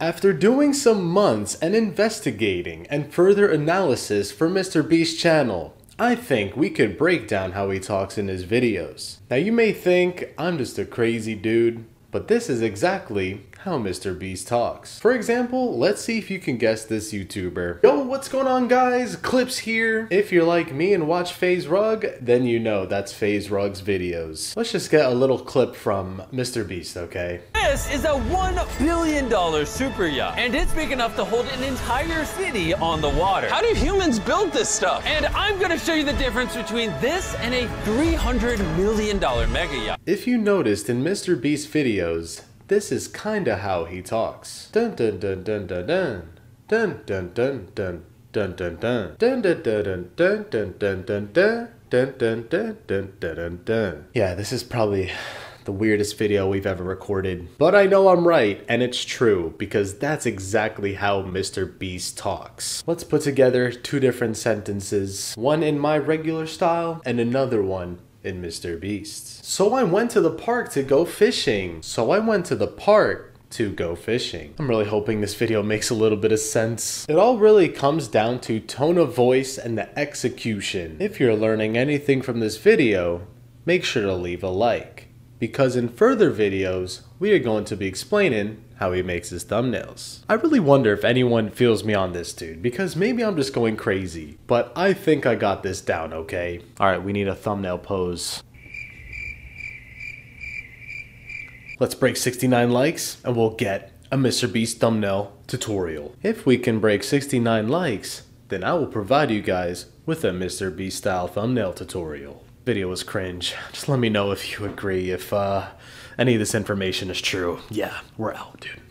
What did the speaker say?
After doing some months and investigating and further analysis for Mr. Beast's channel, I think we could break down how he talks in his videos. Now you may think I'm just a crazy dude, but this is exactly how Mr. Beast talks. For example, let's see if you can guess this YouTuber. Yo, what's going on guys? Klipz here. If you're like me and watch FaZe Rug, then you know that's FaZe Rug's videos. Let's just get a little clip from Mr. Beast, okay? This is a $1 billion super yacht, and it's big enough to hold an entire city on the water. How do humans build this stuff? And I'm gonna show you the difference between this and a $300 million mega yacht. If you noticed in Mr. Beast's videos, this is kinda how he talks. Dun dun dun dun dun dun. Dun dun dun dun dun dun dun. Dun dun dun dun dun dun dun dun. Dun dun dun dun dun dun dun. Yeah, this is probably the weirdest video we've ever recorded. But I know I'm right, and it's true, because that's exactly how Mr. Beast talks. Let's put together two different sentences, one in my regular style, and another one in Mr. Beast's. So I went to the park to go fishing. So I went to the park to go fishing. I'm really hoping this video makes a little bit of sense. It all really comes down to tone of voice and the execution. If you're learning anything from this video, make sure to leave a like. Because in further videos, we are going to be explaining how he makes his thumbnails. I really wonder if anyone feels me on this dude, because maybe I'm just going crazy, but I think I got this down, okay? Alright, we need a thumbnail pose. Let's break 69 likes, and we'll get a Mr. Beast thumbnail tutorial. If we can break 69 likes, then I will provide you guys with a Mr. Beast style thumbnail tutorial. Video was cringe. Just let me know if you agree, if uh, any of this information is true. Yeah, we're out, dude.